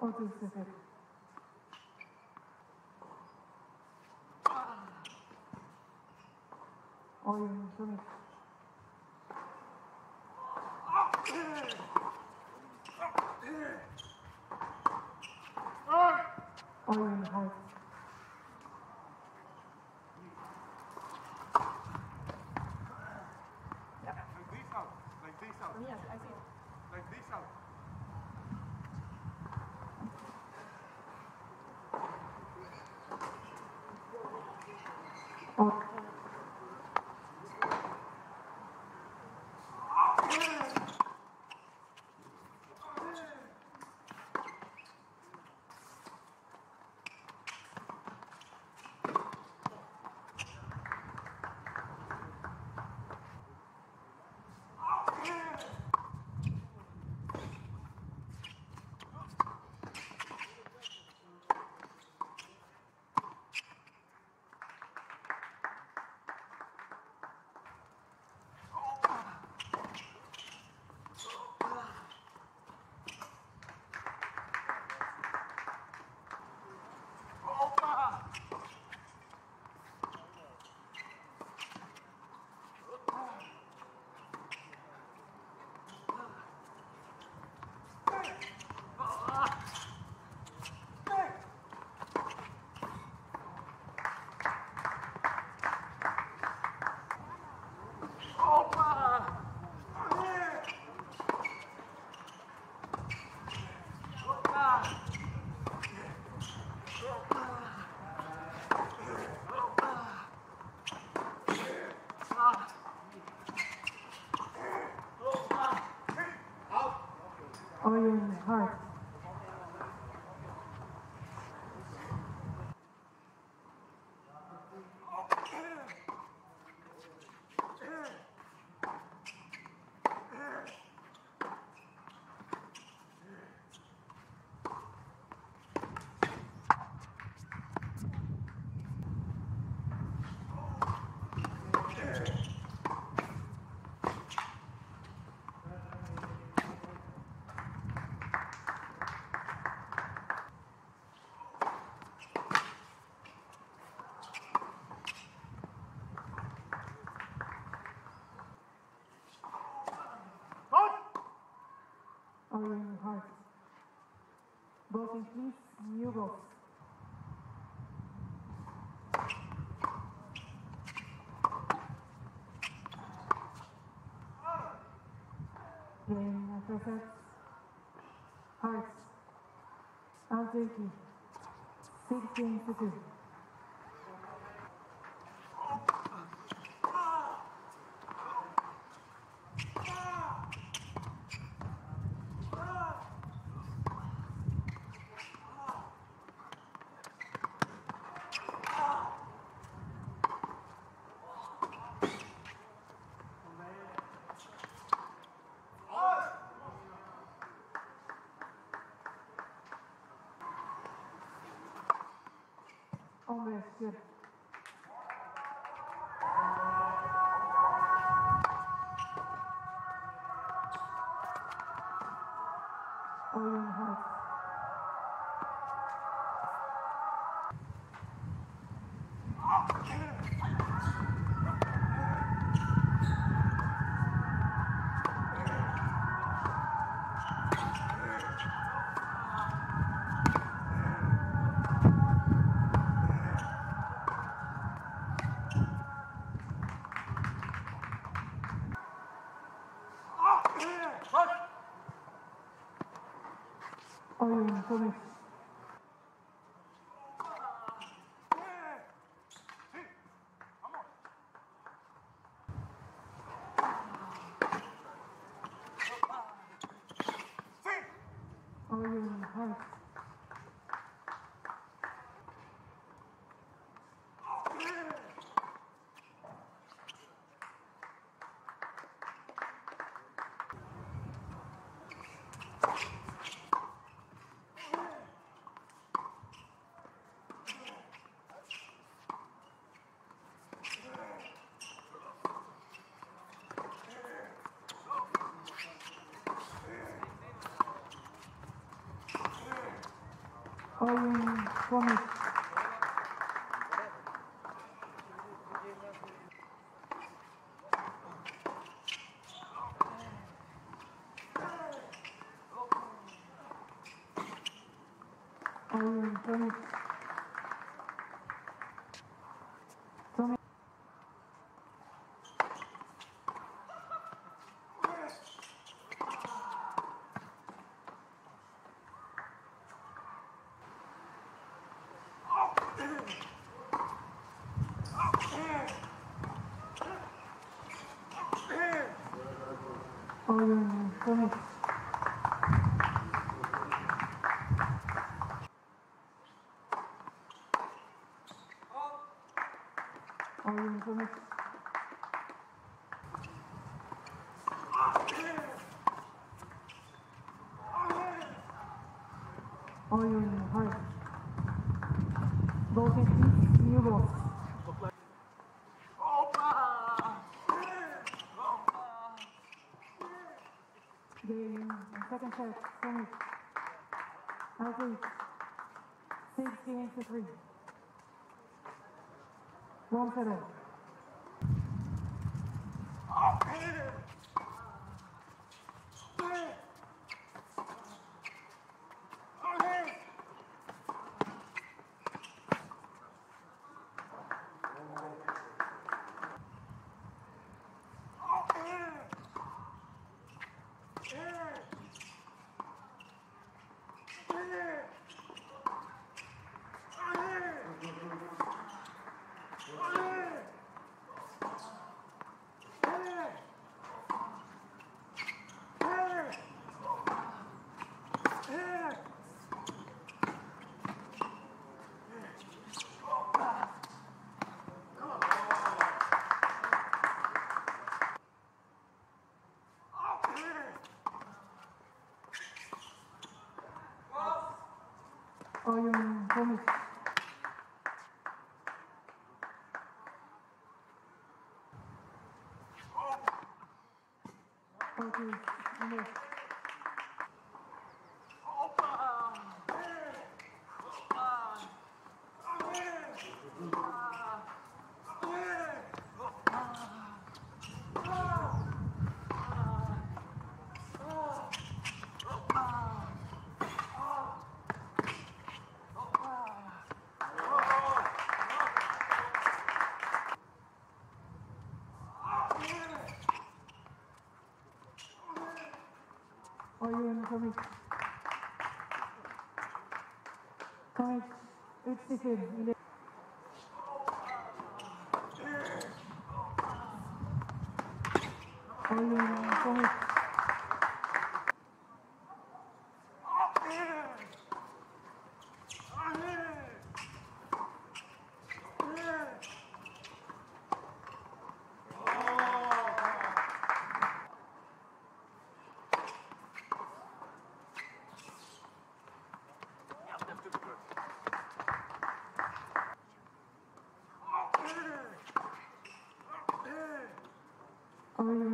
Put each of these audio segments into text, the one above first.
Otuz sefer. Oyun sonuç. Oyun Hardt. Like this out. Like this out. Oh, yes, I see. Like this out. Oyun Hardt. Oyun Voting please, new box. Game FFX. Hearts. Al-Turkey. 16 to 2. Anadolu oyun 어휴, 이거는. Volume Tomic. こういうの含めて。こういうの含めて。Oh, yeah, yeah. Hi. Go get me. You go. Set, Tomic. Athlete. Six games to three. One seven. Volume 嗯。Comic. Tomic, it's defeated. Volume Oh, Volume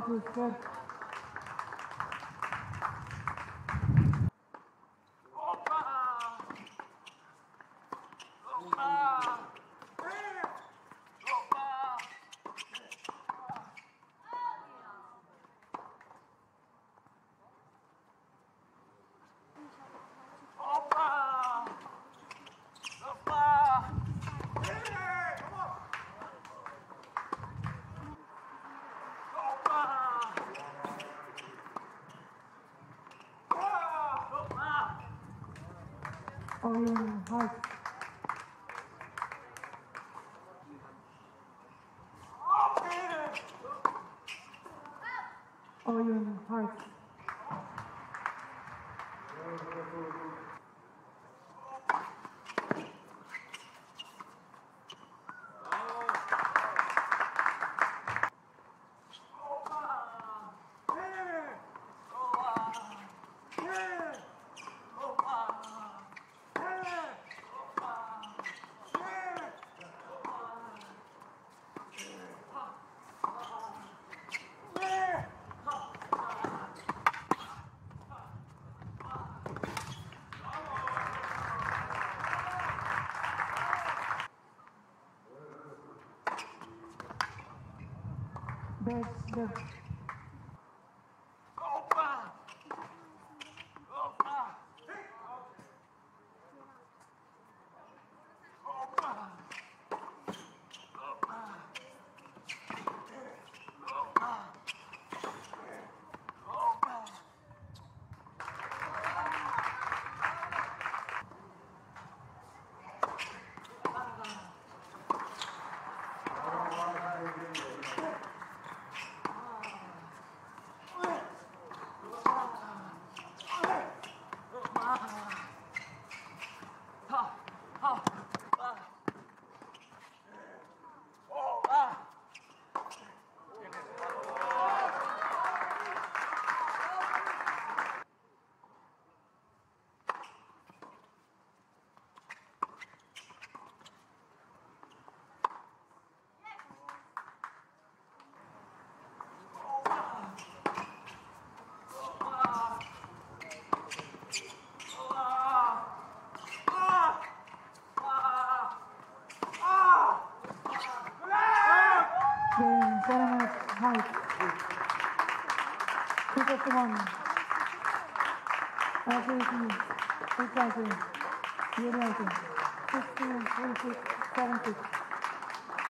Arkadaşlar set. Oyun height. да, да. testimony. I praise you. Thank you. You're welcome. 16, 26, 17.